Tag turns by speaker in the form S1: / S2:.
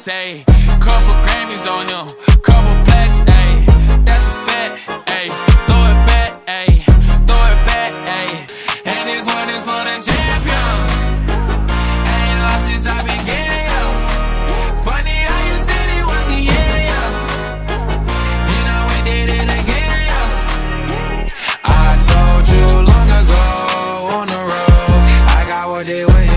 S1: say. Couple Grammys on him, couple plaques, ayy. That's a fact, ayy. Throw it back, ayy. Throw it back, ayy. And this one is for the champion. Ain't lost since I began, yo. Funny how you said it was the year, yo. Then I went did it again, yo. I told you long ago on the road, I got what they went.